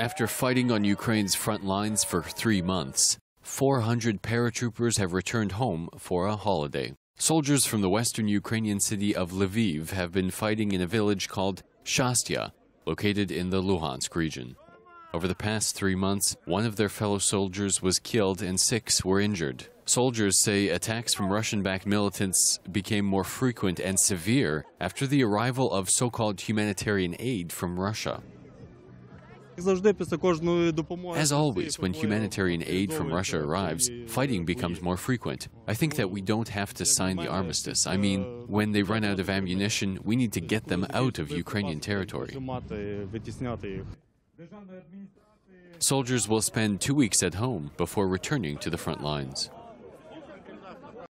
After fighting on Ukraine's front lines for three months, 400 paratroopers have returned home for a holiday. Soldiers from the western Ukrainian city of Lviv have been fighting in a village called Shastya, located in the Luhansk region. Over the past three months, one of their fellow soldiers was killed and six were injured. Soldiers say attacks from Russian backed militants became more frequent and severe after the arrival of so called humanitarian aid from Russia. As always, when humanitarian aid from Russia arrives, fighting becomes more frequent. I think that we don't have to sign the armistice. I mean, when they run out of ammunition, we need to get them out of Ukrainian territory. Soldiers will spend two weeks at home before returning to the front lines.